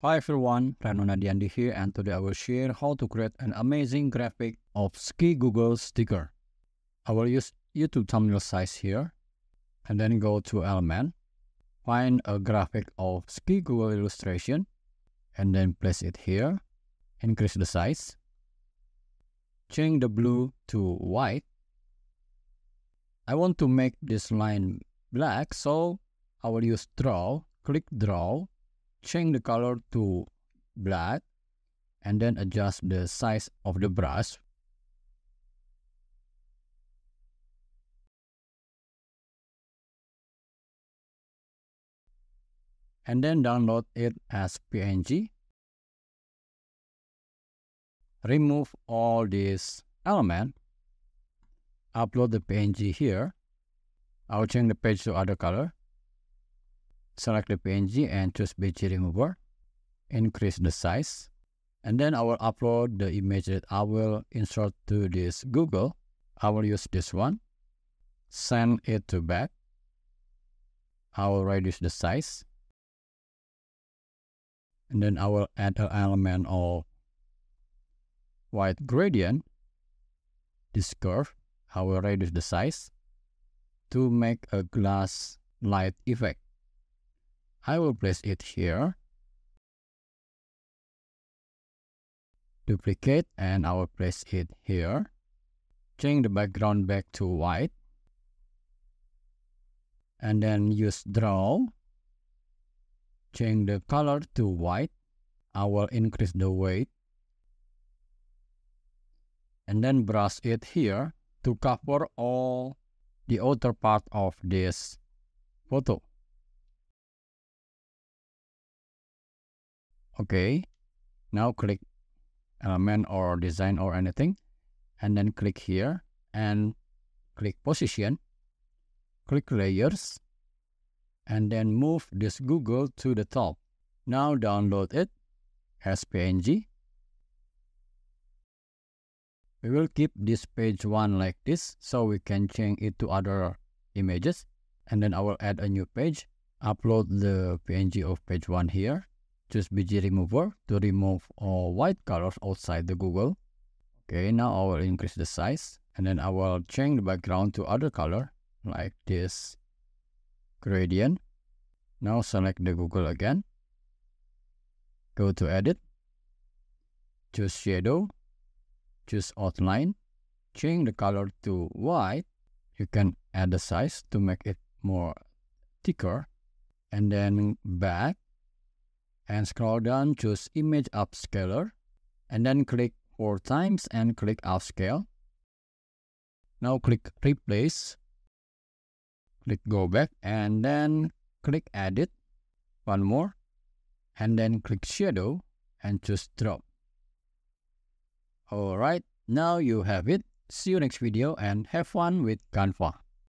Hi everyone, Reno Nadiandy here and today I will share how to create an amazing graphic of ski Google sticker. I will use YouTube thumbnail size here and then go to element, find a graphic of ski Google illustration and then place it here, increase the size, change the blue to white. I want to make this line black so I will use draw, click draw, change the color to black and then adjust the size of the brush. And then download it as PNG. Remove all these elements. Upload the PNG here. I'll change the page to other color select the PNG and choose BG remover, increase the size, and then I will upload the image that I will insert to this Google. I will use this one, send it to back. I will reduce the size, and then I will add an element of white gradient, this curve. I will reduce the size to make a glass light effect. I will place it here. Duplicate and I will place it here. Change the background back to white. And then use draw. Change the color to white. I will increase the weight. And then brush it here to cover all the outer part of this photo. Okay now click element or design or anything and then click here and click position click layers and then move this google to the top. Now download it as png we will keep this page one like this so we can change it to other images. And then i will add a new page upload the png of page one here choose BG remover to remove all white colors outside the Google. Okay, now I will increase the size and then I will change the background to other color like this gradient. Now select the Google again. Go to edit. Choose shadow. Choose outline. Change the color to white. You can add the size to make it more thicker. And then back and scroll down choose image upscaler and then click four times and click upscale. Now click replace. Click go back and then click edit. One more. And then click shadow and choose drop. Alright now you have it. See you next video and have fun with canva